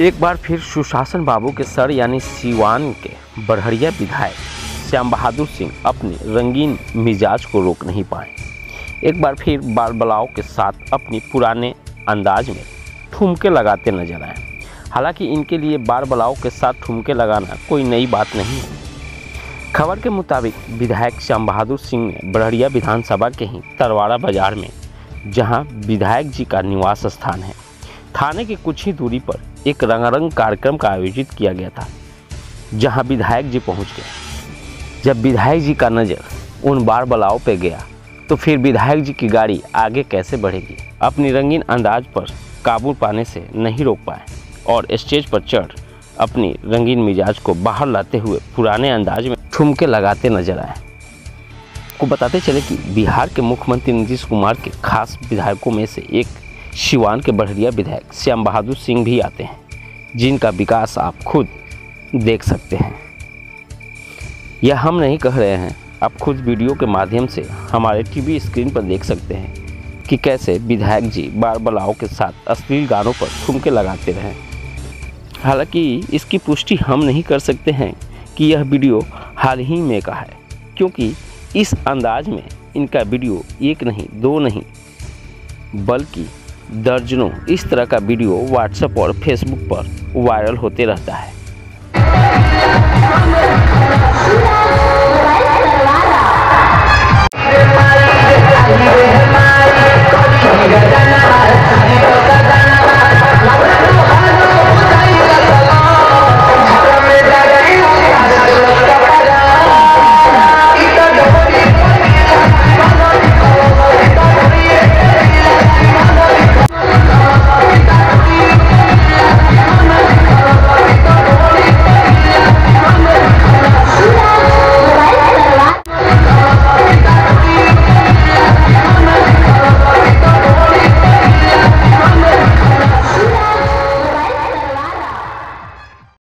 एक बार फिर सुशासन बाबू के सर यानी सिवान के बरहरिया विधायक श्याम बहादुर सिंह अपने रंगीन मिजाज को रोक नहीं पाए। एक बार फिर बाल बलाव के साथ अपनी पुराने अंदाज में ठुमके लगाते नज़र आए। हालाँकि इनके लिए बार बलाव के साथ ठुमके लगाना कोई नई बात नहीं है। खबर के मुताबिक विधायक श्याम बहादुर सिंह ने बरहरिया विधानसभा के ही तरवाड़ा बाज़ार में, जहाँ विधायक जी का निवास स्थान है, थाने की कुछ ही दूरी पर एक रंगारंग कार्यक्रम का आयोजित किया गया था, जहाँ विधायक जी पहुँच गए। जब विधायक जी का नज़र उन बार बलाव पे गया तो फिर विधायक जी की गाड़ी आगे कैसे बढ़ेगी? अपनी रंगीन अंदाज पर काबू पाने से नहीं रोक पाए और स्टेज पर चढ़ अपनी रंगीन मिजाज को बाहर लाते हुए पुराने अंदाज में ठुमके लगाते नज़र आए। को बताते चले कि बिहार के मुख्यमंत्री नीतीश कुमार के खास विधायकों में से एक शिवान के बढ़िया विधायक श्याम बहादुर सिंह भी आते हैं, जिनका विकास आप खुद देख सकते हैं। यह हम नहीं कह रहे हैं, आप खुद वीडियो के माध्यम से हमारे टीवी स्क्रीन पर देख सकते हैं कि कैसे विधायक जी बार बलाव के साथ अश्लील गानों पर ठुमके लगाते रहे। हालाँकि इसकी पुष्टि हम नहीं कर सकते हैं कि यह वीडियो हाल ही में का है, क्योंकि इस अंदाज में इनका वीडियो एक नहीं, दो नहीं, बल्कि दर्जनों इस तरह का वीडियो व्हाट्सएप और फेसबुक पर वायरल होते रहता है।